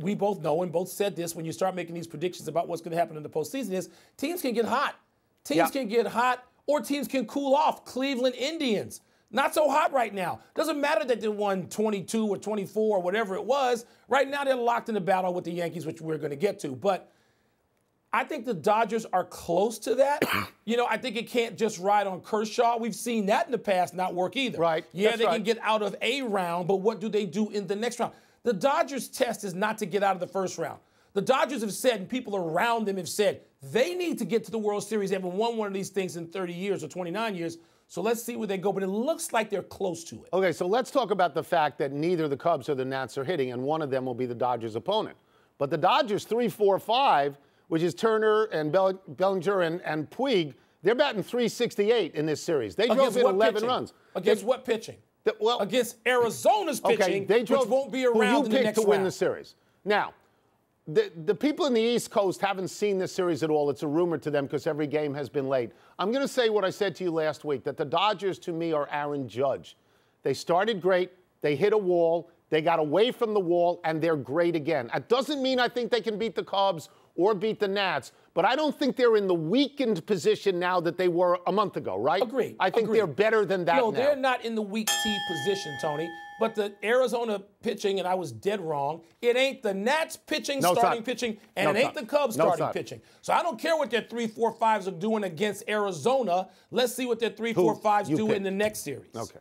we both know and both said this when you start making these predictions about what's going to happen in the postseason is teams can get hot. Teams Yeah. can get hot or teams can cool off. Cleveland Indians, not so hot right now. Doesn't matter that they won 22 or 24 or whatever it was. Right now they're locked in the battle with the Yankees, which we're going to get to. But I think the Dodgers are close to that. you know, I think it can't just ride on Kershaw. We've seen that in the past not work either. Right. Yeah, That's they right. can get out of a round, but what do they do in the next round? The Dodgers' test is not to get out of the first round. The Dodgers have said, and people around them have said, they need to get to the World Series. They haven't won one of these things in 30 years or 29 years. So let's see where they go. But it looks like they're close to it. Okay, so let's talk about the fact that neither the Cubs or the Nats are hitting, and one of them will be the Dodgers' opponent. But the Dodgers, three, four, five, which is Turner and Bell- Bellinger and, and Puig, they're batting 368 in this series. They drove Against in 11 pitching? runs. Against They- what pitching? the- well, Against Arizona's pitching, okay, they drove, which won't be who around you in the next to win the series. Now, the, the people in the East Coast haven't seen this series at all. It's a rumor to them because every game has been late. I'm going to say what I said to you last week that the Dodgers, to me, are Aaron Judge. They started great, they hit a wall, they got away from the wall, and they're great again. That doesn't mean I think they can beat the Cubs or beat the Nats, but I don't think they're in the weakened position now that they were a month ago, right? Agreed. I think agreed. they're better than that No, now. they're not in the weak T position, Tony. But the Arizona pitching, and I was dead wrong. It ain't the Nats pitching, No, starting not. pitching, and No, it ain't not. the Cubs No, starting not. pitching. So I don't care what their three, four, fives are doing against Arizona. Let's see what their three, four, fives do pick. in the next series. Okay.